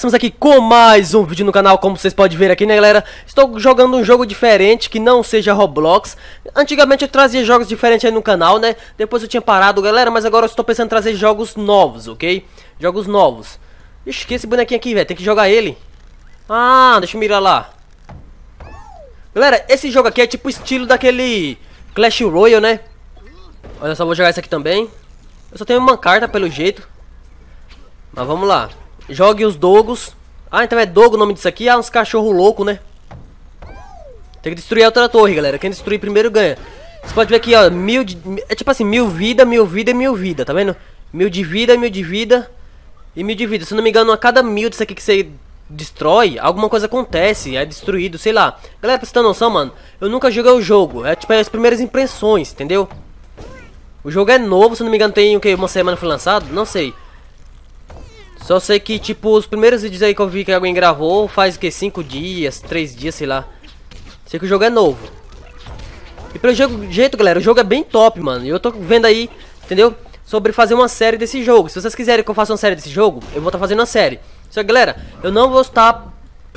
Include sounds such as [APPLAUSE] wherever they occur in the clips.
Estamos aqui com mais um vídeo no canal, como vocês podem ver aqui, né galera? Estou jogando um jogo diferente, que não seja Roblox Antigamente eu trazia jogos diferentes aí no canal, né? Depois eu tinha parado, galera, mas agora eu estou pensando em trazer jogos novos, ok? Jogos novos Ixi, que esse bonequinho aqui, velho, tem que jogar ele Ah, deixa eu mirar lá Galera, esse jogo aqui é tipo estilo daquele Clash Royale, né? Olha só, vou jogar esse aqui também Eu só tenho uma carta, pelo jeito Mas vamos lá Jogue os dogos. Ah, então é dogo o nome disso aqui. Ah, uns cachorro louco, né? Tem que destruir a outra torre, galera. Quem destruir primeiro ganha. Você pode ver aqui, ó. Mil de... É tipo assim, mil vida, mil vida e mil vida, tá vendo? Mil de vida, mil de vida e mil de vida. Se não me engano, a cada mil disso aqui que você destrói, alguma coisa acontece, é destruído, sei lá. Galera, pra você ter noção, mano, eu nunca joguei o jogo. É tipo é as primeiras impressões, entendeu? O jogo é novo, se não me engano, tem o que? Uma semana foi lançado? Não sei. Só sei que, tipo, os primeiros vídeos aí que eu vi que alguém gravou faz o que? 5 dias, 3 dias, sei lá. Sei que o jogo é novo. E pelo jogo, jeito, galera, o jogo é bem top, mano. E eu tô vendo aí, entendeu? Sobre fazer uma série desse jogo. Se vocês quiserem que eu faça uma série desse jogo, eu vou estar tá fazendo uma série. Só que, galera, eu não vou estar,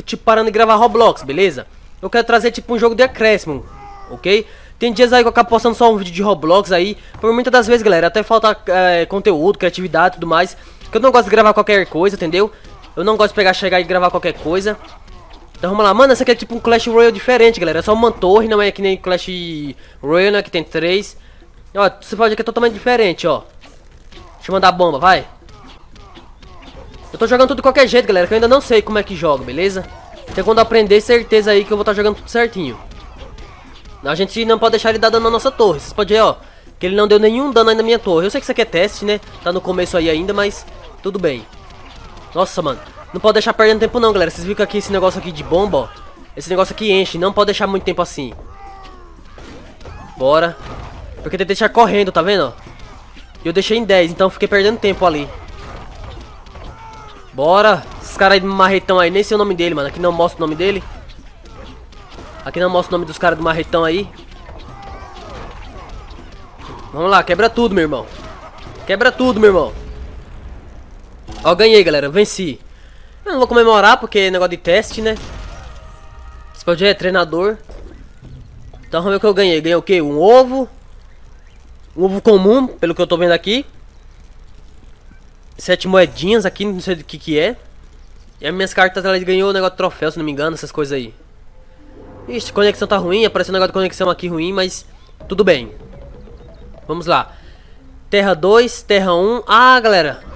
tipo, parando de gravar Roblox, beleza? Eu quero trazer, tipo, um jogo de acréscimo, ok? Tem dias aí que eu acabo postando só um vídeo de Roblox aí. Por muitas das vezes, galera, até falta é, conteúdo, criatividade e tudo mais. Porque eu não gosto de gravar qualquer coisa, entendeu? Eu não gosto de pegar, chegar e gravar qualquer coisa. Então vamos lá. Mano, essa aqui é tipo um Clash Royale diferente, galera. É só uma torre, não é que nem Clash Royale, né? Que tem três. Ó, você pode ver que é totalmente diferente, ó. Deixa eu mandar a bomba, vai. Eu tô jogando tudo de qualquer jeito, galera, que eu ainda não sei como é que joga, beleza? Então quando aprender, certeza aí que eu vou estar tá jogando tudo certinho. A gente não pode deixar ele dar dano na nossa torre. Vocês podem ver, ó. Que ele não deu nenhum dano aí na minha torre. Eu sei que isso aqui é teste, né? Tá no começo aí ainda, mas tudo bem. Nossa, mano. Não pode deixar perdendo tempo não, galera. Vocês viram que aqui esse negócio aqui de bomba, ó. Esse negócio aqui enche. Não pode deixar muito tempo assim. Bora. Porque tem que deixar correndo, tá vendo? E eu deixei em 10, então fiquei perdendo tempo ali. Bora. Esses caras aí de marretão aí. Nem sei o nome dele, mano. Aqui não mostra o nome dele. Aqui não mostra o nome dos caras do marretão aí. Vamos lá, quebra tudo, meu irmão. Quebra tudo, meu irmão. Ó, ganhei, galera. Venci. Eu não vou comemorar porque é negócio de teste, né? Você pode é treinador. Então vamos ver o que eu ganhei. Ganhei o quê? Um ovo. Um ovo comum, pelo que eu tô vendo aqui. Sete moedinhas aqui, não sei do que que é. E as minhas cartas, ela ganhou o negócio de troféu, se não me engano, essas coisas aí. Ixi, conexão tá ruim, apareceu um negócio de conexão aqui ruim, mas tudo bem. Vamos lá. Terra 2, Terra 1. Ah, galera.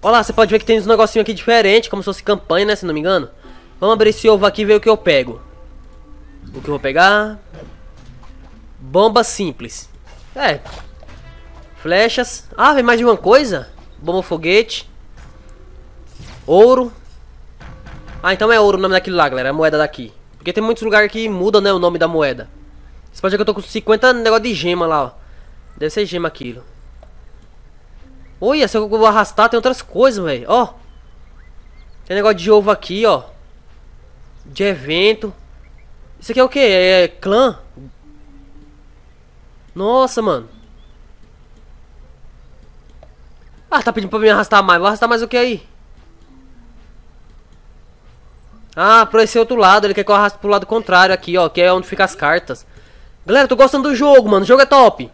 Olha lá, você pode ver que tem uns negocinho aqui diferente, como se fosse campanha, né, se não me engano. Vamos abrir esse ovo aqui e ver o que eu pego. O que eu vou pegar? Bomba simples. É. Flechas. Ah, vem mais de uma coisa? Bomba foguete. Ouro. Ah, então é ouro o nome daquilo lá, galera. É a moeda daqui. Porque tem muitos lugares que mudam, né, o nome da moeda. Você pode ver que eu tô com 50 negócio de gema lá, ó. Deve ser gema aquilo. Olha, se eu vou arrastar, tem outras coisas, velho. Ó. Tem negócio de ovo aqui, ó. De evento. Isso aqui é o que? É, é clã? Nossa, mano. Ah, tá pedindo pra me arrastar mais. Vou arrastar mais o que aí? Ah, pra esse outro lado. Ele quer que eu arraste pro lado contrário aqui, ó. Que é onde fica as cartas. Galera, tô gostando do jogo, mano. O jogo é top.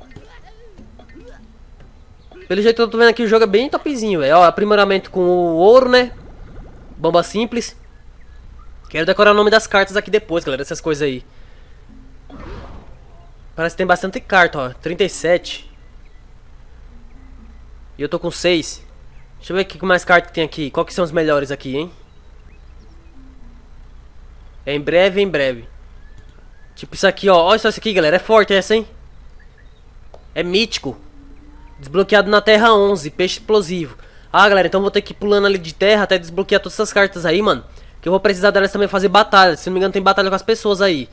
Pelo jeito eu tô vendo aqui, o jogo é bem topzinho, velho. Ó, aprimoramento com o ouro, né? Bomba simples. Quero decorar o nome das cartas aqui depois, galera. Essas coisas aí. Parece que tem bastante carta, ó. 37. E eu tô com 6. Deixa eu ver que mais cartas tem aqui. Qual que são os melhores aqui, hein? É em breve, em breve. Tipo isso aqui, ó. Olha só isso aqui, galera. É forte essa, hein? É mítico. Desbloqueado na Terra 11, peixe explosivo. Ah, galera, então vou ter que ir pulando ali de terra até desbloquear todas essas cartas aí, mano. Que eu vou precisar delas também fazer batalha. Se não me engano, tem batalha com as pessoas aí.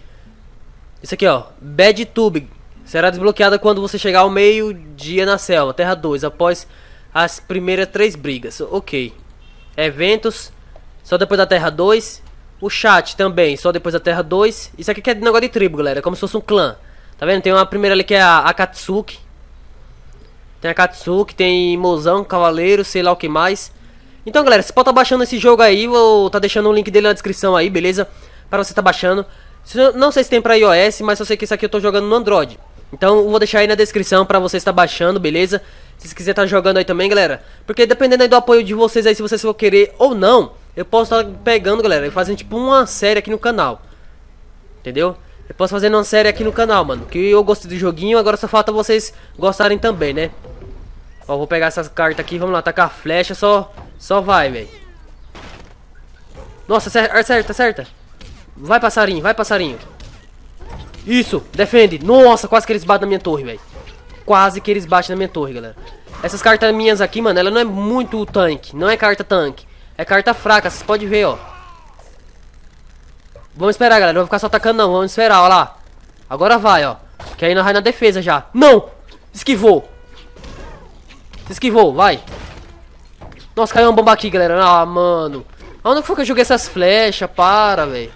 Isso aqui, ó. Bad Tube. Será desbloqueada quando você chegar ao meio-dia na selva. Terra 2, após as primeiras três brigas. Ok. Eventos. Só depois da Terra 2. O chat também, só depois da Terra 2. Isso aqui é negócio de tribo, galera. É como se fosse um clã. Tá vendo? Tem uma primeira ali que é a Akatsuki. Tem a Katsuki, tem Mozão, Cavaleiro, sei lá o que mais. Então, galera, você pode estar tá baixando esse jogo aí, vou tá deixando o link dele na descrição aí, beleza? Para você estar tá baixando. Não sei se tem para iOS, mas eu sei que isso aqui eu tô jogando no Android. Então, vou deixar aí na descrição para você estar baixando, beleza? Se você quiser estar tá jogando aí também, galera. Porque dependendo aí do apoio de vocês aí, se vocês for querer ou não, eu posso estar tá pegando, galera, e fazendo tipo uma série aqui no canal. Entendeu? Eu posso fazer uma série aqui no canal, mano. Que eu gostei do joguinho, agora só falta vocês gostarem também, né? Ó, vou pegar essas cartas aqui, vamos lá, tacar a flecha, só, só vai, velho. Nossa, acerta, acerta. Vai, passarinho, vai, passarinho. Isso, defende. Nossa, quase que eles batem na minha torre, velho. Quase que eles batem na minha torre, galera. Essas cartas minhas aqui, mano, ela não é muito tanque. Não é carta tanque. É carta fraca, vocês podem ver, ó. Vamos esperar, galera. Não vou ficar só atacando, não. Vamos esperar, ó lá. Agora vai, ó. Que aí nós vai na defesa já. Não! Esquivou. Esquivou, vai. Nossa, caiu uma bomba aqui, galera. Ah, mano. Onde foi que eu joguei essas flechas? Para, velho.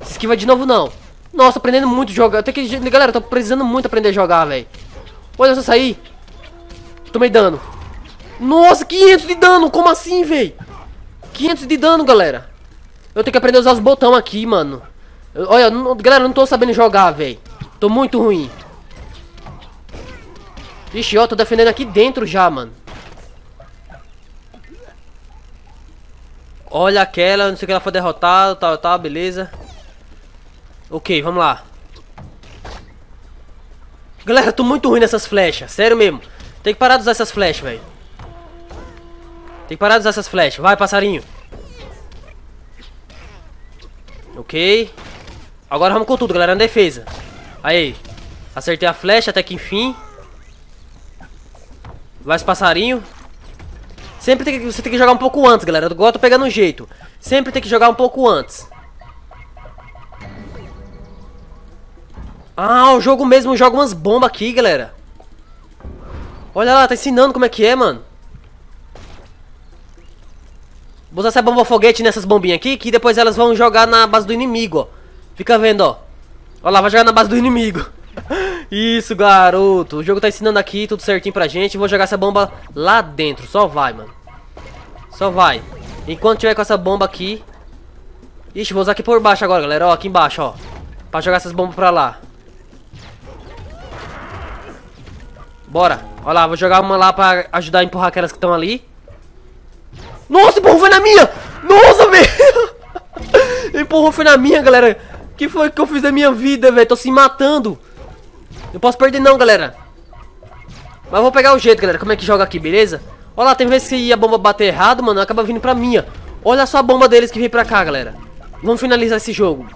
Se esquiva de novo, não. Nossa, aprendendo muito a jogar. Tem que... Galera, tô precisando muito aprender a jogar, velho. Olha só sair. Tomei dano. Nossa, 500 de dano. Como assim, velho? 500 de dano, galera. Eu tenho que aprender a usar os botões aqui, mano. Eu, olha, não, galera, eu não tô sabendo jogar, velho. Tô muito ruim. Ixi, ó, tô defendendo aqui dentro já, mano. Olha aquela, não sei o que ela foi derrotada, tal, tal, beleza. Ok, vamos lá. Galera, tô muito ruim nessas flechas, sério mesmo. Tem que parar de usar essas flechas, velho. Tem que parar de usar essas flechas. Vai, passarinho. Ok. Agora vamos com tudo, galera, na defesa. Aí. Acertei a flecha até que enfim. Vai esse passarinho. Sempre tem que, você tem que jogar um pouco antes, galera. Agora eu tô pegando um jeito. Sempre tem que jogar um pouco antes. Ah, o jogo mesmo joga umas bombas aqui, galera. Olha lá, tá ensinando como é que é, mano. Vou usar essa bomba foguete nessas bombinhas aqui, que depois elas vão jogar na base do inimigo, ó. Fica vendo, ó. Olha lá, vai jogar na base do inimigo. Isso, garoto. O jogo tá ensinando aqui tudo certinho pra gente. Vou jogar essa bomba lá dentro. Só vai, mano. Só vai. Enquanto tiver com essa bomba aqui... Ixi, vou usar aqui por baixo agora, galera. Ó, aqui embaixo, ó. Pra jogar essas bombas pra lá. Bora. Olha lá, vou jogar uma lá pra ajudar a empurrar aquelas que estão ali. Nossa, empurrou foi na minha! Nossa, velho! [LAUGHS] empurrou foi na minha, galera. que foi que eu fiz da minha vida, velho? Tô se matando. Não posso perder não, galera. Mas vou pegar o jeito, galera. Como é que joga aqui, beleza? Olha lá, tem vezes que a bomba bater errado, mano. Acaba vindo pra minha. Olha só a bomba deles que vem pra cá, galera. Vamos finalizar esse jogo.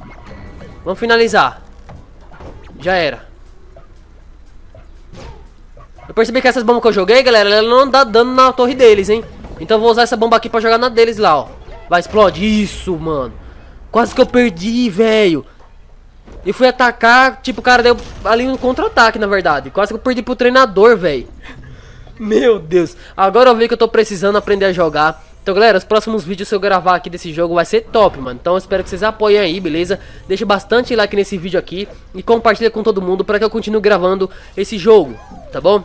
Vamos finalizar. Já era. Eu percebi que essas bombas que eu joguei, galera, ela não dá dano na torre deles, hein? Então eu vou usar essa bomba aqui pra jogar na deles lá, ó. Vai, explode. Isso, mano. Quase que eu perdi, velho. E fui atacar, tipo, o cara deu ali um contra-ataque, na verdade. Quase que eu perdi pro treinador, velho. [LAUGHS] Meu Deus. Agora eu vi que eu tô precisando aprender a jogar. Então, galera, os próximos vídeos que eu gravar aqui desse jogo vai ser top, mano. Então, eu espero que vocês apoiem aí, beleza? Deixe bastante like nesse vídeo aqui e compartilha com todo mundo para que eu continue gravando esse jogo, tá bom?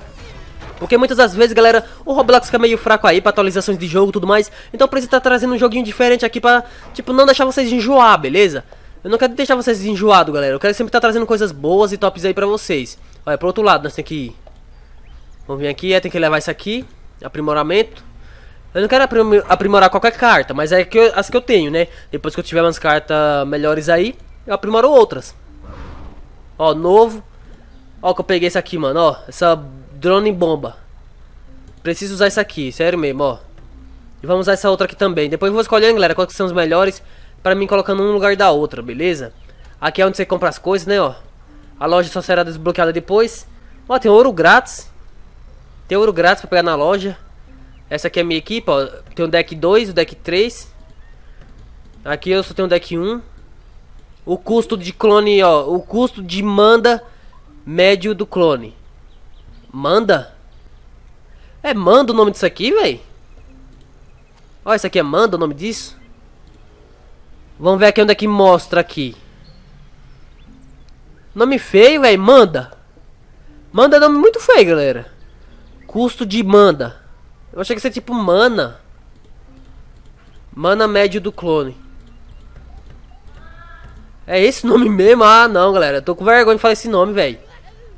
Porque muitas das vezes, galera, o Roblox fica meio fraco aí pra atualizações de jogo e tudo mais. Então precisa estar tá trazendo um joguinho diferente aqui pra, tipo, não deixar vocês enjoar, beleza? Eu não quero deixar vocês enjoados, galera. Eu quero sempre estar trazendo coisas boas e tops aí pra vocês. Olha, pro outro lado, nós temos que ir. Vamos vir aqui, é, tem que levar isso aqui. Aprimoramento. Eu não quero aprimorar qualquer carta, mas é que eu, as que eu tenho, né? Depois que eu tiver umas cartas melhores aí, eu aprimoro outras. Ó, novo. Ó, que eu peguei esse aqui, mano, ó. Essa Drone bomba. Preciso usar isso aqui, sério mesmo, ó. E vamos usar essa outra aqui também. Depois eu vou escolher, galera, quais são os melhores para mim colocando um no lugar da outra, beleza? Aqui é onde você compra as coisas, né, ó. A loja só será desbloqueada depois. Ó, tem ouro grátis. Tem ouro grátis pra pegar na loja. Essa aqui é a minha equipe, ó. Tem o deck 2, o deck 3. Aqui eu só tenho o deck 1. O custo de clone, ó. O custo de manda médio do clone. Manda? É Manda o nome disso aqui, velho? Olha, isso aqui é Manda o nome disso? Vamos ver aqui onde é que mostra aqui. Nome feio, velho. Manda. Manda é nome muito feio, galera. Custo de manda. Eu achei que ia ser tipo mana. Mana médio do clone. É esse [LAUGHS] nome mesmo? Ah, não, galera. tô com vergonha de falar esse nome, velho.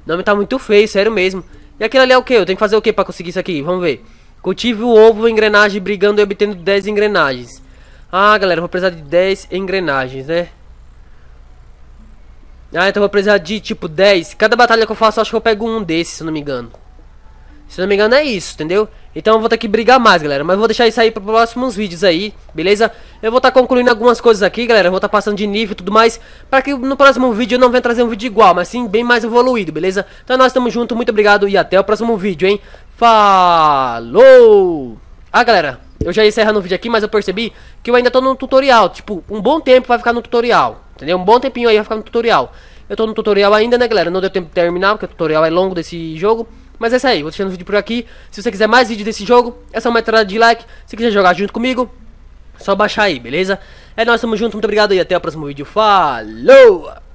O nome tá muito feio, sério mesmo. E aquele ali é o que? Eu tenho que fazer o que pra conseguir isso aqui? Vamos ver. Cultive o ovo, engrenagem, brigando e obtendo 10 engrenagens. Ah, galera, vou precisar de 10 engrenagens, né? Ah, então vou precisar de, tipo, 10. Cada batalha que eu faço, acho que eu pego um desses, se não me engano. Se não me engano é isso, entendeu? Então eu vou ter que brigar mais, galera. Mas vou deixar isso aí para próximos vídeos aí, beleza? Eu vou estar tá concluindo algumas coisas aqui, galera. Eu vou estar tá passando de nível e tudo mais. Para que no próximo vídeo eu não venha trazer um vídeo igual, mas sim bem mais evoluído, beleza? Então nós estamos juntos, muito obrigado e até o próximo vídeo, hein? Falou! Ah, galera, eu já ia encerrando o vídeo aqui, mas eu percebi que eu ainda tô no tutorial. Tipo, um bom tempo vai ficar no tutorial, entendeu? Um bom tempinho aí vai ficar no tutorial. Eu tô no tutorial ainda, né, galera? Não deu tempo de terminar, porque o tutorial é longo desse jogo. Mas é isso aí, vou deixando o vídeo por aqui. Se você quiser mais vídeos desse jogo, é só uma entrada de like. Se quiser jogar junto comigo, só baixar aí, beleza? É nós, tamo junto, muito obrigado e até o próximo vídeo. Falou!